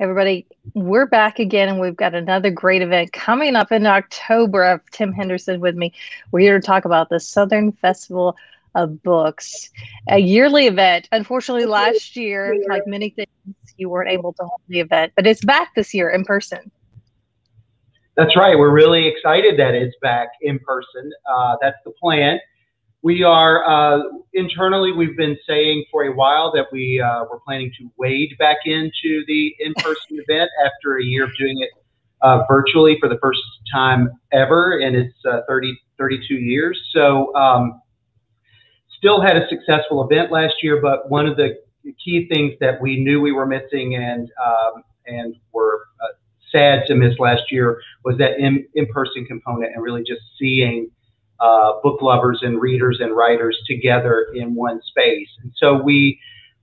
Everybody, we're back again, and we've got another great event coming up in October. I have Tim Henderson with me. We're here to talk about the Southern Festival of Books, a yearly event. Unfortunately, last year, like many things, you weren't able to hold the event, but it's back this year in person. That's right. We're really excited that it's back in person. Uh, that's the plan we are uh, internally. We've been saying for a while that we uh, were planning to wade back into the in-person event after a year of doing it uh, virtually for the first time ever in its uh, 30, 32 years. So, um, still had a successful event last year, but one of the key things that we knew we were missing and um, and were uh, sad to miss last year was that in, in-person component and really just seeing uh, book lovers and readers and writers together in one space. And so we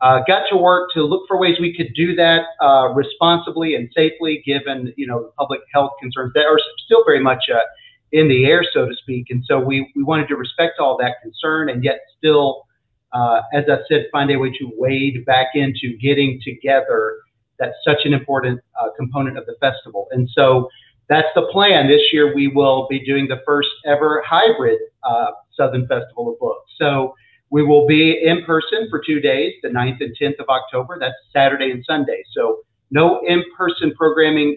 uh, got to work to look for ways we could do that uh, responsibly and safely, given you know public health concerns that are still very much uh, in the air, so to speak. And so we we wanted to respect all that concern and yet still, uh, as I said, find a way to wade back into getting together. That's such an important uh, component of the festival. And so that's the plan. This year we will be doing the first ever hybrid uh, Southern Festival of Books. So we will be in person for two days, the 9th and 10th of October. That's Saturday and Sunday. So no in-person programming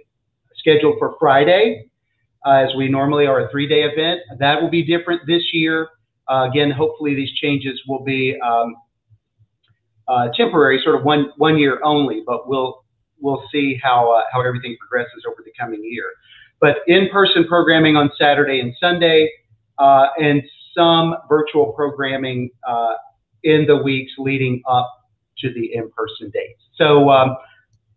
scheduled for Friday, uh, as we normally are a three-day event. That will be different this year. Uh, again, hopefully these changes will be um, uh, temporary, sort of one one year only, but we'll we'll see how uh, how everything progresses over the coming year but in-person programming on Saturday and Sunday, uh, and some virtual programming uh, in the weeks leading up to the in-person dates. So um,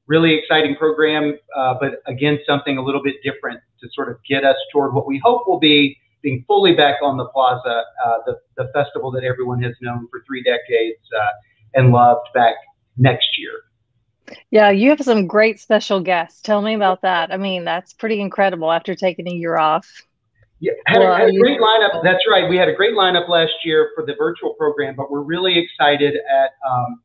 really exciting program, uh, but again, something a little bit different to sort of get us toward what we hope will be being fully back on the plaza, uh, the, the festival that everyone has known for three decades uh, and loved back next year. Yeah, you have some great special guests. Tell me about that. I mean, that's pretty incredible after taking a year off. Yeah, had, well, a, had a great lineup. That's right. We had a great lineup last year for the virtual program, but we're really excited at um,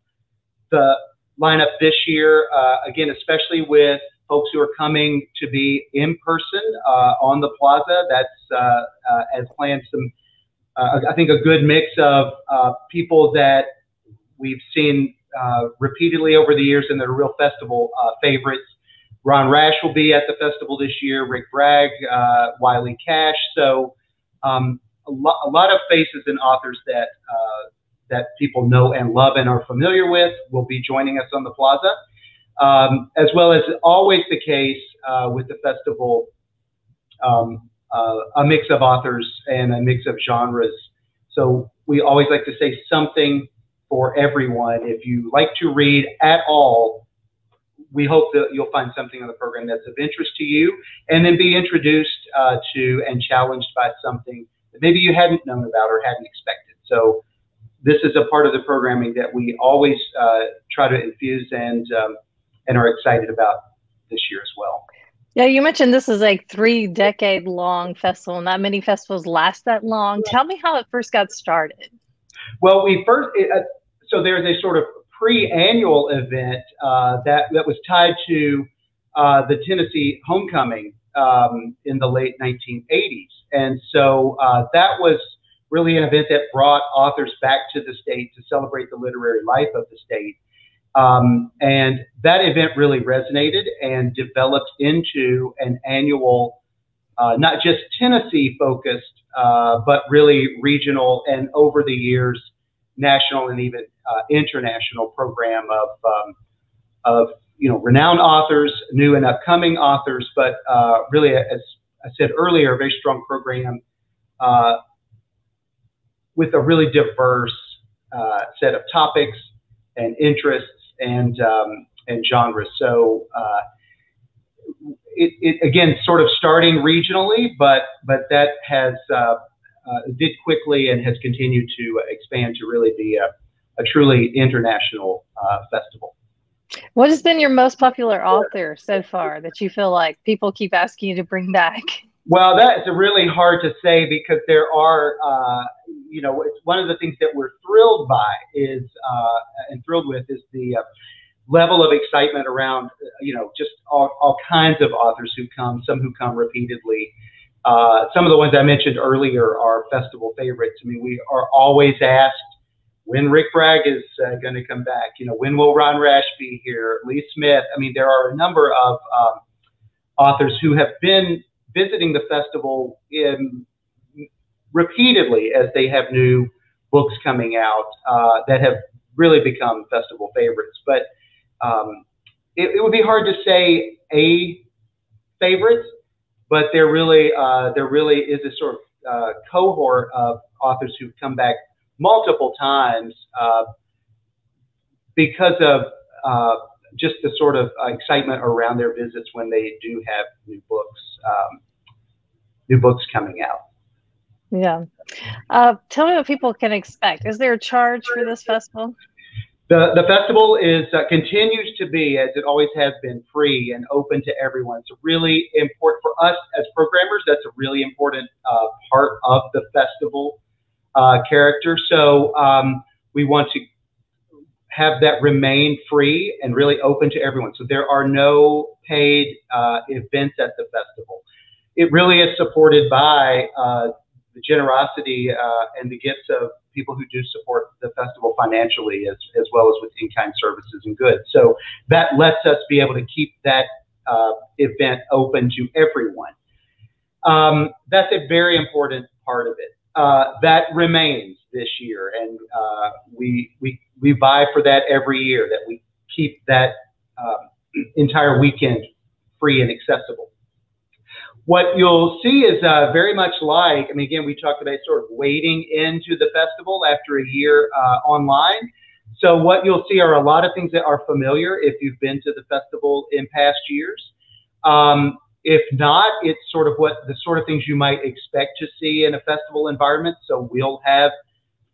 the lineup this year. Uh, again, especially with folks who are coming to be in person uh, on the plaza. That's uh, uh as planned. Some, uh, I think, a good mix of uh, people that we've seen uh, repeatedly over the years, and they're real festival uh, favorites. Ron Rash will be at the festival this year. Rick Bragg, uh, Wiley Cash. So um, a, lo- a, lot of faces and authors that uh, that people know and love and are familiar with will be joining us on the plaza, um, as well as always the case uh, with the festival. Um, a mix of authors and a mix of genres. So we always like to say something for everyone. If you like to read at all, we hope that you'll find something on the program that's of interest to you and then be introduced uh, to and challenged by something that maybe you hadn't known about or hadn't expected. So this is a part of the programming that we always uh, try to infuse and um, and are excited about this year as well. Yeah, you mentioned this is a three decade long festival. Not many festivals last that long. Tell me how it first got started. Well, we first, uh, so there's a sort of pre-annual event uh, that that was tied to uh, the Tennessee homecoming um, in the late 1980s, and so uh, that was really an event that brought authors back to the state to celebrate the literary life of the state. Um, and that event really resonated and developed into an annual, uh, not just Tennessee focused, uh, but really regional and over the years national and even uh, international program of um, of you know renowned authors, new and upcoming authors, but uh, really, as I said earlier, a very strong program uh, with a really diverse uh, set of topics and interests and um, and genres. So. Uh, it, it, again, sort of starting regionally, but but that has uh, did quickly and has continued to expand to really be a, a truly international uh, festival. What has been your most popular author so far that you feel like people keep asking you to bring back? Well, that's really hard to say because there are, uh, you know, it's one of the things that we're thrilled by is uh, and thrilled with is the uh, level of excitement around, you know, just all, all kinds of authors who come, some who come repeatedly. Uh, some of the ones I mentioned earlier are festival favorites. I mean, we are always asked when Rick Bragg is uh, going to come back. You know, when will Ron Rash be here? Lee Smith. I mean, there are a number of um, authors who have been visiting the festival in repeatedly as they have new books coming out uh, that have really become festival favorites. But um, it, it, would be hard to say a favorite, but there really uh, there really is a sort of uh, cohort of authors who've come back multiple times uh, because of uh, just the sort of excitement around their visits when they do have new books um, new books coming out. Yeah. Uh, tell me what people can expect. Is there a charge for this festival? The, the festival is uh, continues to be, as it always has been, free and open to everyone. It's really important for us as programmers. That's a really important uh, part of the festival uh, character. So um, we want to have that remain free and really open to everyone. So there are no paid uh, events at the festival. It really is supported by uh, the generosity uh, and the gifts of people who do support the festival financially as, as well as with in-kind services and goods. So that lets us be able to keep that uh, event open to everyone. Um, that's a very important part of it. Uh, that remains this year, and uh, we, we, we vie for that every year, that we keep that um, entire weekend free and accessible. What you'll see is uh, very much like, I mean, again, we talked about sort of wading into the festival after a year uh, online. So what you'll see are a lot of things that are familiar if you've been to the festival in past years. Um, if not, it's sort of what the sort of things you might expect to see in a festival environment. So we'll have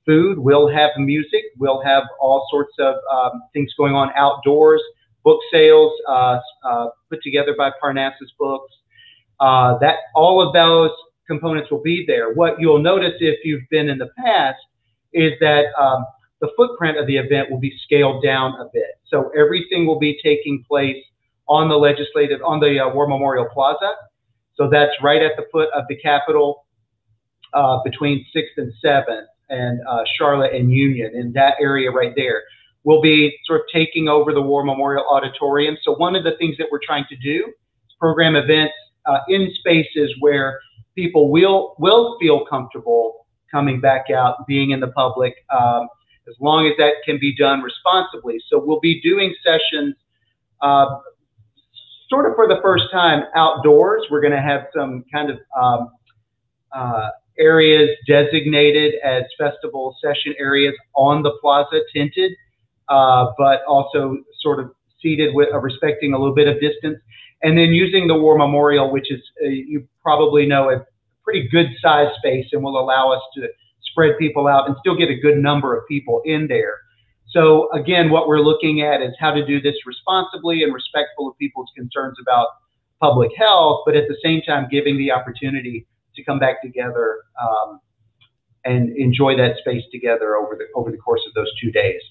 food, we'll have music, we'll have all sorts of um, things going on outdoors, book sales uh, uh, put together by Parnassus Books, uh, that all of those components will be there. What you'll notice if you've been in the past is that um, the footprint of the event will be scaled down a bit. So everything will be taking place on the legislative, on the uh, War Memorial Plaza. So that's right at the foot of the Capitol uh, between 6th and 7th and uh, Charlotte and Union in that area right there. We'll be sort of taking over the War Memorial Auditorium. So one of the things that we're trying to do is program events uh, in spaces where people will will feel comfortable coming back out, being in the public, um, as long as that can be done responsibly. So we'll be doing sessions. Uh, sort of for the first time outdoors. We're going to have some kind of um, uh, areas designated as festival session areas on the plaza, tinted, uh, but also sort of with uh, respecting a little bit of distance and then using the War Memorial, which is uh, you probably know a pretty good size space and will allow us to spread people out and still get a good number of people in there. So again, what we're looking at is how to do this responsibly and respectful of people's concerns about public health, but at the same time giving the opportunity to come back together um, and enjoy that space together over the over the course of those two days.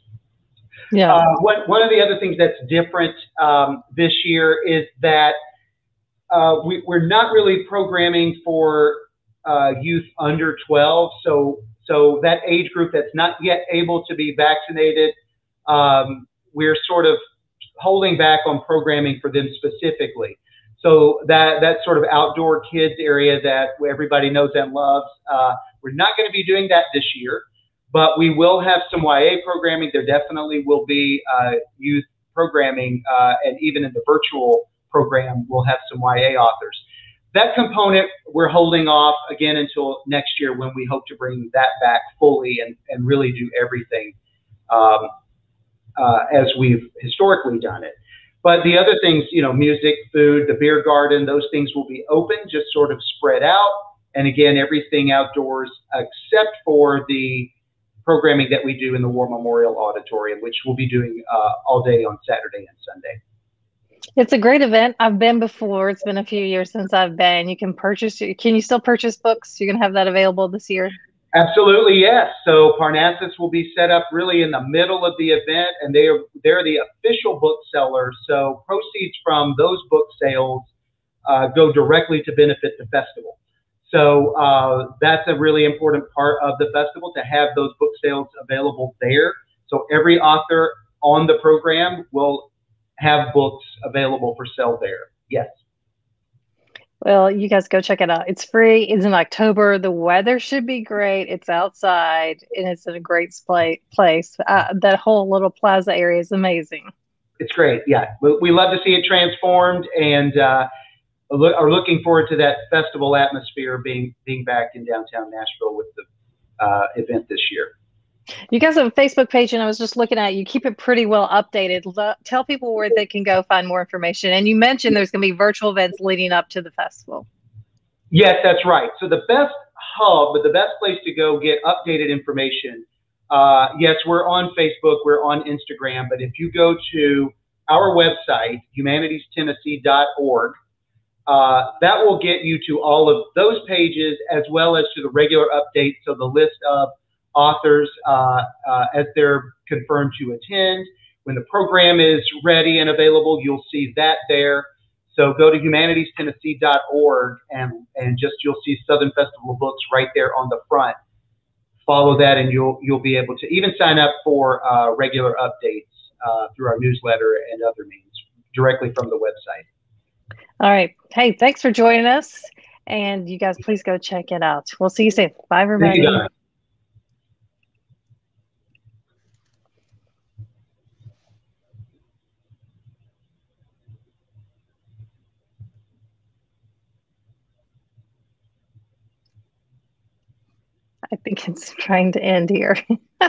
Yeah. Uh, one, one of the other things that's different um, this year is that uh, we, are not really programming for uh, youth under 12. So, so that age group that's not yet able to be vaccinated, um, we're sort of holding back on programming for them specifically. So that that sort of outdoor kids area that everybody knows and loves, uh, we're not going to be doing that this year. But we will have some YA programming. There definitely will be uh, youth programming, uh, and even in the virtual program, we'll have some YA authors. That component we're holding off again until next year when we hope to bring that back fully and, and really do everything um, uh, as we've historically done it. But the other things, you know, music, food, the beer garden, those things will be open, just sort of spread out. And again, everything outdoors except for the programming that we do in the War Memorial Auditorium, which we'll be doing uh, all day on Saturday and Sunday. It's a great event. I've been before. It's been a few years since I've been. You can purchase. Can you still purchase books? You can have that available this year. Absolutely, yes. So Parnassus will be set up really in the middle of the event, and they are they're the official bookseller. So proceeds from those book sales uh, go directly to benefit the festival. So uh, that's a really important part of the festival to have those book sales available there. So every author on the program will have books available for sale there. Yes. Well, you guys go check it out. It's free. It's in October. The weather should be great. It's outside and it's in a great place. Uh, that whole little plaza area is amazing. It's great. Yeah. We love to see it transformed and uh, are looking forward to that festival atmosphere being, being back in downtown Nashville with the uh, event this year. You guys have a Facebook page, and I was just looking at you. Keep it pretty well updated. tell people where they can go find more information. And you mentioned there's going to be virtual events leading up to the festival. Yes, that's right. So the best hub, the best place to go get updated information. Uh, yes, we're on Facebook, we're on Instagram, but if you go to our website, humanitiestennessee.org, uh, that will get you to all of those pages as well as to the regular updates. So the list of authors uh, uh, as they're confirmed to attend. When the program is ready and available, you'll see that there. So go to humanitiestennessee.org and, and just you'll see Southern Festival books right there on the front. Follow that and you'll you'll be able to even sign up for uh, regular updates uh, through our newsletter and other means directly from the website. All right. Hey, thanks for joining us. And you guys, please go check it out. We'll see you soon. Bye, everybody. I think it's trying to end here.